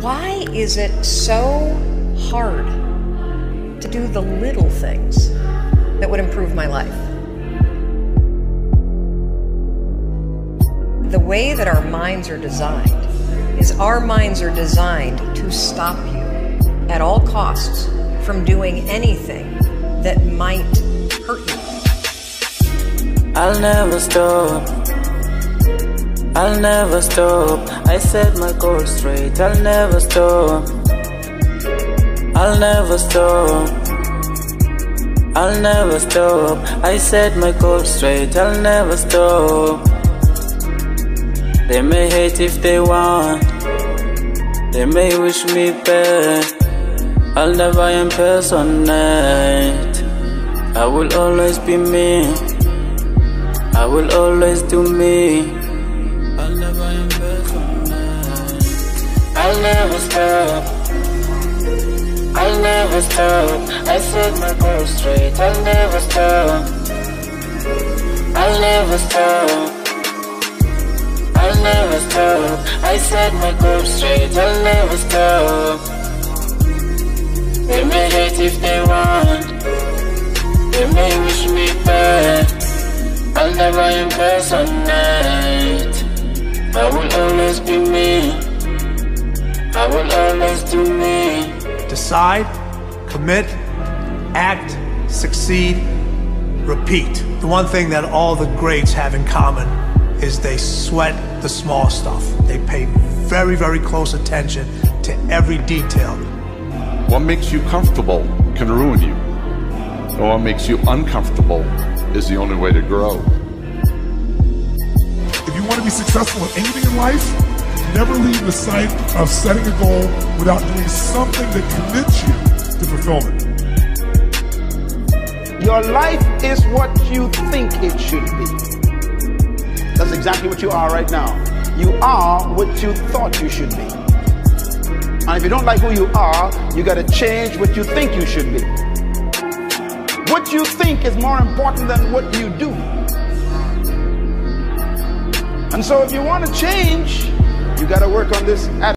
Why is it so hard to do the little things that would improve my life? The way that our minds are designed is our minds are designed to stop you at all costs from doing anything that might hurt you. I'll never stop. I'll never stop. I set my goal straight. I'll never stop. I'll never stop. I'll never stop. I set my goal straight. I'll never stop. They may hate if they want. They may wish me bad. I'll never impersonate. I will always be me. I will always do me. I'll never stop. I'll never stop. I set my goal straight. I'll never stop. I'll never stop. I'll never stop. I set my goal straight. I'll never stop. They may hate if they want. They may wish me bad. I'll never impersonate. I will always be me. I will always do me. Decide, commit, act, succeed, repeat. The one thing that all the greats have in common is they sweat the small stuff. They pay very, very close attention to every detail. What makes you comfortable can ruin you. And what makes you uncomfortable is the only way to grow. If you want to be successful in anything in life, never leave the sight of setting a goal without doing something that commits you to fulfillment. Your life is what you think it should be. That's exactly what you are right now. You are what you thought you should be. And if you don't like who you are, you got to change what you think you should be. What you think is more important than what you do. And so if you want to change, you got to work on this attitude.